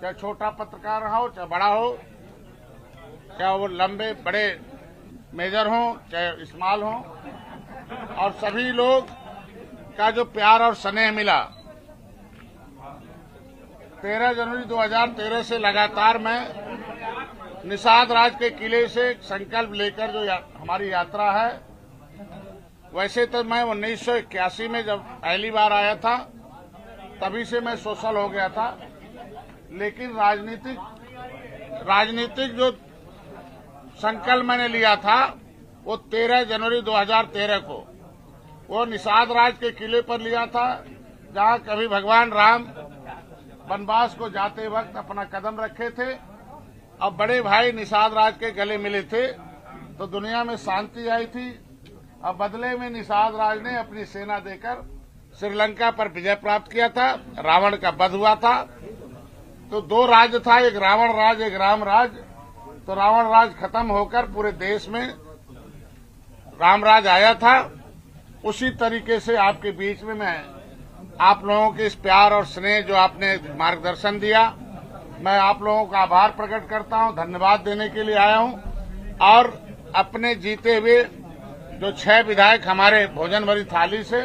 चाहे छोटा पत्रकार रहा हो चाहे बड़ा हो चाहे वो लंबे बड़े मेजर हो चाहे स्मॉल हो और सभी लोग का जो प्यार और स्नेह मिला। 13 जनवरी 2013 से लगातार मैं निषाद राज के किले से संकल्प लेकर जो या, हमारी यात्रा है वैसे तो मैं उन्नीस सौ इक्यासी में जब पहली बार आया था तभी से मैं सोशल हो गया था। लेकिन राजनीतिक राजनीतिक जो संकल्प मैंने लिया था, वो 13 जनवरी 2013 को। वो निषाद राज के किले पर लिया था, जहाँ कभी भगवान राम वनवास को जाते वक्त अपना कदम रखे थे अब बड़े भाई निषाद राज के गले मिले थे तो दुनिया में शांति आई थी। अब बदले में निषाद राज ने अपनी सेना देकर श्रीलंका पर विजय प्राप्त किया था, रावण का वध हुआ था तो दो राज्य था, एक रावण राज, एक राम राज। तो रावण राज खत्म होकर पूरे देश में रामराज आया था। उसी तरीके से आपके बीच में मैं आप लोगों के इस प्यार और स्नेह जो आपने मार्गदर्शन दिया, मैं आप लोगों का आभार प्रकट करता हूँ, धन्यवाद देने के लिए आया हूँ। और अपने जीते हुए जो छह विधायक हमारे भोजन भरी थाली से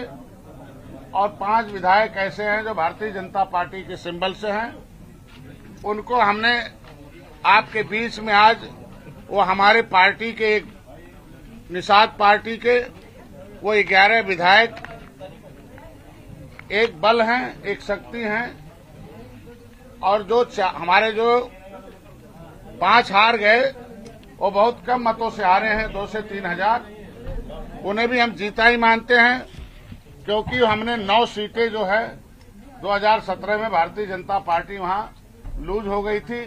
और पाँच विधायक ऐसे हैं जो भारतीय जनता पार्टी के सिंबल से हैं। उनको हमने, आपके बीच में आज वो हमारे पार्टी के एक निषाद पार्टी के, वो ग्यारह विधायक एक बल हैं, एक शक्ति हैं, और जो हमारे जो पाँच हार गए, वो बहुत कम मतों से हारे हैं, दो से तीन हज़ार। उन्हें भी हम जीता ही मानते हैं, क्योंकि हमने नौ सीटें जो है 2017 में भारतीय जनता पार्टी वहाँ लूज हो गई थी।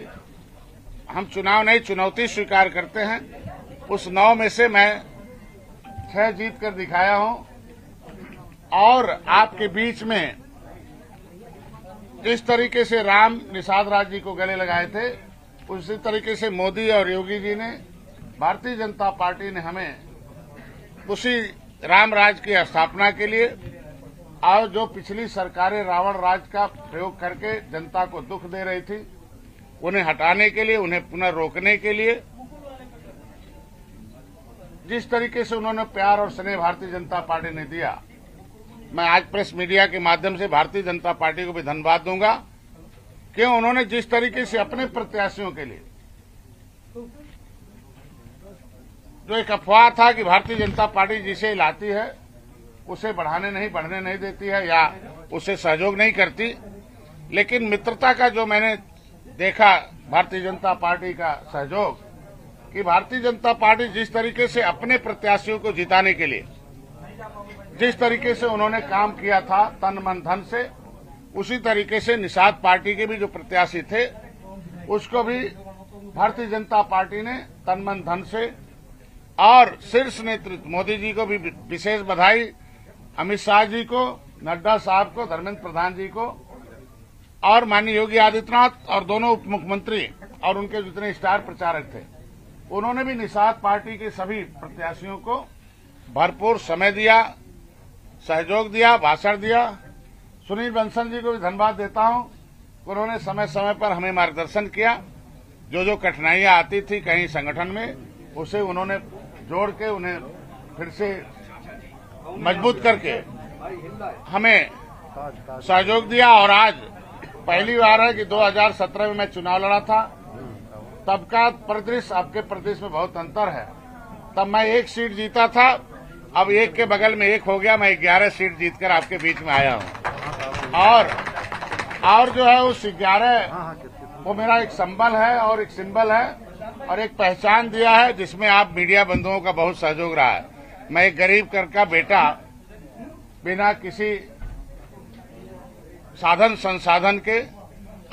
हम चुनाव नहीं, चुनौती स्वीकार करते हैं। उस नौ में से मैं छह जीत कर दिखाया हूँ। और आपके बीच में जिस तरीके से राम निषाद राज जी को गले लगाए थे, उसी तरीके से मोदी और योगी जी ने, भारतीय जनता पार्टी ने हमें उसी राम राज की स्थापना के लिए और जो पिछली सरकारें रावण राज का प्रयोग करके जनता को दुख दे रही थी, उन्हें हटाने के लिए, उन्हें पुनः रोकने के लिए, जिस तरीके से उन्होंने प्यार और स्नेह भारतीय जनता पार्टी ने दिया, मैं आज प्रेस मीडिया के माध्यम से भारतीय जनता पार्टी को भी धन्यवाद दूँगा कि उन्होंने जिस तरीके से अपने प्रत्याशियों के लिए, जो एक अफवाह था कि भारतीय जनता पार्टी जिसे लाती है उसे बढ़ाने नहीं, बढ़ने नहीं देती है या उसे सहयोग नहीं करती। लेकिन मित्रता का जो मैंने देखा, भारतीय जनता पार्टी का सहयोग, कि भारतीय जनता पार्टी जिस तरीके से अपने प्रत्याशियों को जिताने के लिए, जिस तरीके से उन्होंने काम किया था तन मन धन से, उसी तरीके से निषाद पार्टी के भी जो प्रत्याशी थे, उसको भी भारतीय जनता पार्टी ने तन मन धन से और शीर्ष नेतृत्व मोदी जी को भी विशेष बधाई अमित शाह जी को, नड्डा साहब को, धर्मेंद्र प्रधान जी को, और माननीय योगी आदित्यनाथ और दोनों उप मुख्यमंत्री और उनके जितने स्टार प्रचारक थे, उन्होंने भी निषाद पार्टी के सभी प्रत्याशियों को भरपूर समय दिया, सहयोग दिया, भाषण दिया। सुनील बंसल जी को भी धन्यवाद देता हूँ, उन्होंने समय समय पर हमें मार्गदर्शन किया। जो जो कठिनाइयाँ आती थी कहीं संगठन में, उसे उन्होंने जोड़ के उन्हें फिर से मज़बूत करके हमें सहयोग दिया और आज पहली बार है कि 2017 में मैं चुनाव लड़ा था। तब का परिदृश्य आपके प्रदेश में बहुत अंतर है। तब मैं एक सीट जीता था, अब एक के बगल में एक हो गया, मैं ग्यारह सीट जीतकर आपके बीच में आया हूँ। और और जो है उस ग्यारह वो मेरा एक संबल है और एक सिंबल है और एक पहचान दिया है जिसमें आप मीडिया बंधुओं का बहुत सहयोग रहा है। मैं गरीब कर का बेटा, बिना किसी साधन, संसाधन के,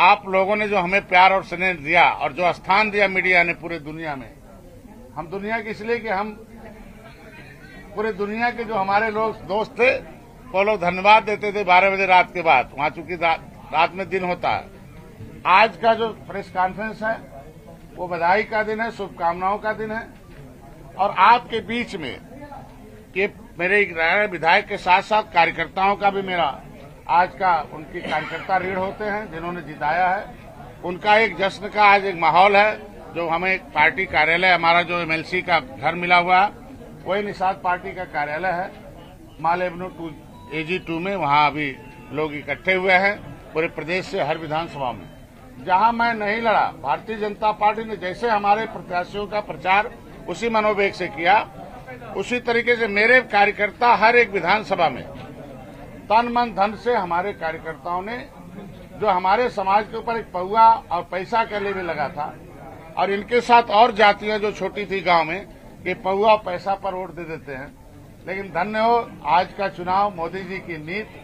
आप लोगों ने जो हमें प्यार और स्नेह दिया और जो स्थान दिया मीडिया ने पूरे दुनिया में, हम दुनिया के इसलिए कि हम पूरे दुनिया के जो हमारे लोग दोस्त थे, वो लोग धन्यवाद देते थे बारह बजे रात के बाद। वहाँ चूँकि रात में दिन होता है। आज का जो प्रेस कॉन्फ्रेंस है, वो बधाई का दिन है, शुभकामनाओं का दिन है और आपके बीच में ये मेरे विधायक के साथ साथ कार्यकर्ताओं का भी मेरा आज का उनकी कार्यकर्ता ऋण होते हैं, जिन्होंने जिताया है। उनका एक जश्न का आज एक माहौल है, जो हमें पार्टी कार्यालय, हमारा जो एमएलसी का घर मिला हुआ, वही निषाद पार्टी का कार्यालय है। Mall Avenue two AG two में वहाँ अभी लोग इकट्ठे हुए हैं, पूरे प्रदेश से, हर विधानसभा में। जहाँ मैं नहीं लड़ा, भारतीय जनता पार्टी ने जैसे हमारे प्रत्याशियों का प्रचार उसी मनोवेग से किया उसी तरीके से मेरे कार्यकर्ता हर एक विधानसभा में तन मन धन से हमारे कार्यकर्ताओं ने, जो हमारे समाज के ऊपर एक पौआ और पैसा के लिए भी लगा था, और इनके साथ और जातियाँ जो छोटी थी गाँव में कि पौआ पैसा पर वोट दे देते हैं। लेकिन धन्य हो, आज का चुनाव, मोदी जी की नीति,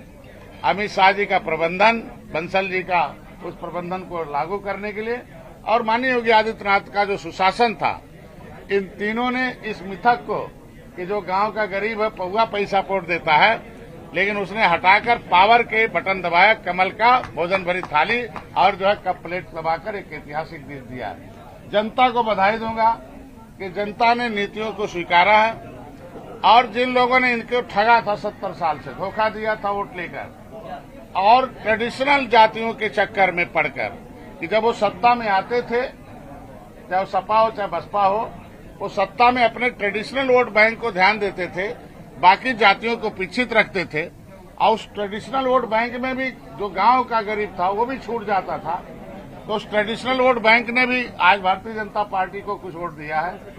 अमित शाह जी का प्रबंधन, बंसल जी का उस प्रबंधन को लागू करने के लिए, और माननीय योगी आदित्यनाथ का जो सुशासन था, इन तीनों ने इस मिथक को कि जो गाँव का गरीब है पौवा पैसा वोट देता है, लेकिन उसने हटाकर पावर के बटन दबाया, कमल का भोजन भरी थाली और जो है कप प्लेट दबाकर एक ऐतिहासिक दिन दिया जनता को बधाई दूँगा कि जनता ने नीतियों को स्वीकारा है और जिन लोगों ने इनको ठगा था सत्तर साल से, धोखा दिया था वोट लेकर, और ट्रेडिशनल जातियों के चक्कर में पड़कर, कि जब वो सत्ता में आते थे, चाहे सपा हो, चाहे बसपा हो वो सत्ता में अपने ट्रेडिशनल वोट बैंक को ध्यान देते थे, बाकी जातियों को पीछित रखते थे, और उस ट्रेडिशनल वोट बैंक में भी जो गाँव का गरीब था, वो भी छूट जाता था। तो उस ट्रेडिशनल वोट बैंक ने भी आज भारतीय जनता पार्टी को कुछ वोट दिया है।